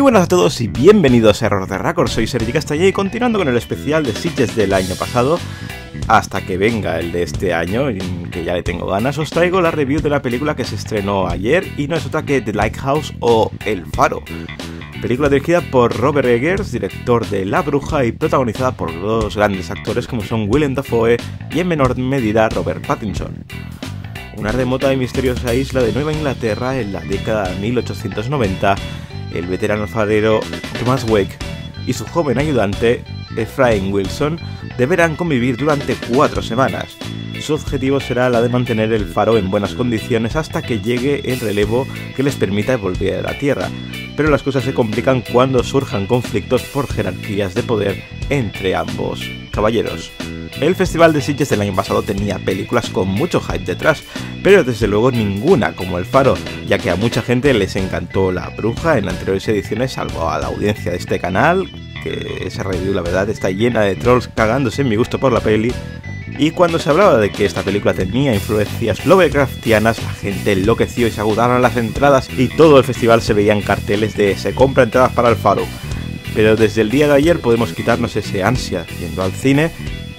buenas a todos y bienvenidos a Error de Record, soy Sergi Castañé y continuando con el especial de Sitges del año pasado, hasta que venga el de este año, que ya le tengo ganas, os traigo la review de la película que se estrenó ayer y no es otra que The Lighthouse o El Faro. Película dirigida por Robert Eggers, director de La Bruja y protagonizada por dos grandes actores como son Willem Dafoe y en menor medida Robert Pattinson una remota y misteriosa isla de Nueva Inglaterra en la década de 1890 el veterano farero Thomas Wake y su joven ayudante Ephraim Wilson deberán convivir durante cuatro semanas. Su objetivo será la de mantener el faro en buenas condiciones hasta que llegue el relevo que les permita volver a la Tierra, pero las cosas se complican cuando surjan conflictos por jerarquías de poder entre ambos caballeros. El Festival de Sitges del año pasado tenía películas con mucho hype detrás, pero desde luego ninguna como El Faro, ya que a mucha gente les encantó La Bruja en anteriores ediciones, salvo a la audiencia de este canal, que esa review la verdad está llena de trolls cagándose en mi gusto por la peli, y cuando se hablaba de que esta película tenía influencias Lovecraftianas, la gente enloqueció y se agudaron las entradas y todo el festival se veían carteles de se compra entradas para el faro. Pero desde el día de ayer podemos quitarnos ese ansia yendo al cine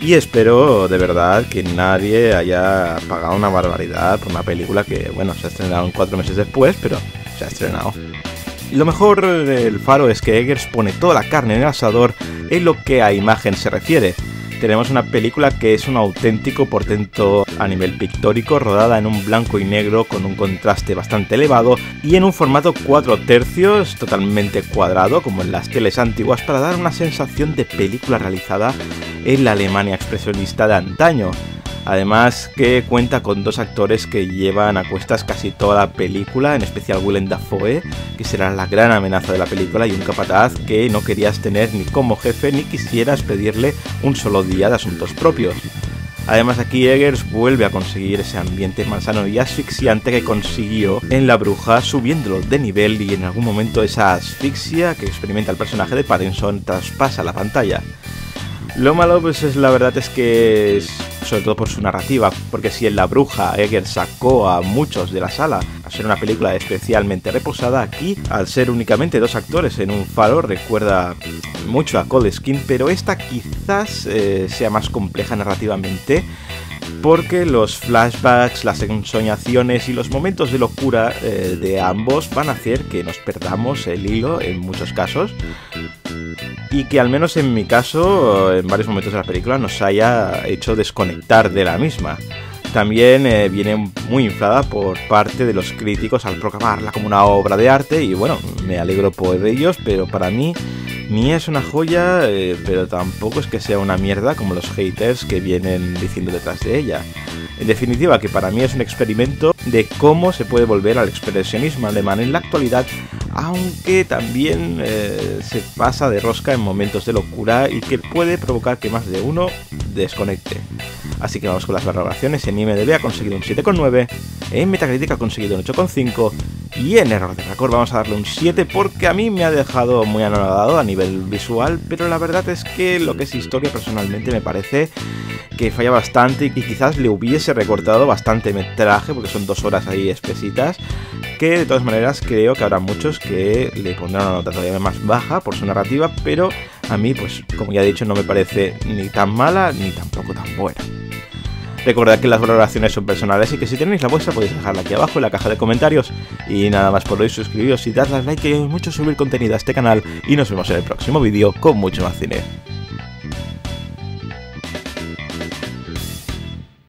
y espero de verdad que nadie haya pagado una barbaridad por una película que, bueno, se ha estrenado cuatro meses después, pero se ha estrenado. Lo mejor del faro es que Eggers pone toda la carne en el asador en lo que a imagen se refiere tenemos una película que es un auténtico portento a nivel pictórico, rodada en un blanco y negro con un contraste bastante elevado y en un formato 4 tercios totalmente cuadrado como en las teles antiguas para dar una sensación de película realizada en la Alemania expresionista de antaño. Además que cuenta con dos actores que llevan a cuestas casi toda la película, en especial Willem Dafoe, que será la gran amenaza de la película, y un capataz que no querías tener ni como jefe ni quisieras pedirle un solo día de asuntos propios. Además aquí Eggers vuelve a conseguir ese ambiente malsano y asfixiante que consiguió en La Bruja subiéndolo de nivel y en algún momento esa asfixia que experimenta el personaje de Pattinson traspasa la pantalla. Lo malo pues es la verdad es que sobre todo por su narrativa, porque si en La Bruja Eggers sacó a muchos de la sala a ser una película especialmente reposada, aquí al ser únicamente dos actores en un faro recuerda mucho a Cold Skin, pero esta quizás eh, sea más compleja narrativamente porque los flashbacks, las ensoñaciones y los momentos de locura eh, de ambos van a hacer que nos perdamos el hilo en muchos casos y que al menos en mi caso, en varios momentos de la película, nos haya hecho desconectar de la misma. También eh, viene muy inflada por parte de los críticos al proclamarla como una obra de arte y bueno, me alegro por ellos, pero para mí ni es una joya, eh, pero tampoco es que sea una mierda como los haters que vienen diciendo detrás de ella. En definitiva, que para mí es un experimento de cómo se puede volver al expresionismo alemán en la actualidad, aunque también eh, se pasa de rosca en momentos de locura y que puede provocar que más de uno desconecte. Así que vamos con las valoraciones. En IMDb ha conseguido un 7,9, en Metacritic ha conseguido un 8,5 y en Error de Record vamos a darle un 7 porque a mí me ha dejado muy anonadado a nivel visual, pero la verdad es que lo que es historia personalmente me parece que falla bastante y quizás le hubiese recortado bastante metraje porque son dos horas ahí espesitas que de todas maneras creo que habrá muchos que le pondrán una nota todavía más baja por su narrativa, pero a mí pues como ya he dicho no me parece ni tan mala ni tampoco tan buena. Recordad que las valoraciones son personales y que si tenéis la vuestra podéis dejarla aquí abajo en la caja de comentarios. Y nada más por hoy, suscribiros y darle like que hay mucho subir contenido a este canal y nos vemos en el próximo vídeo con mucho más cine.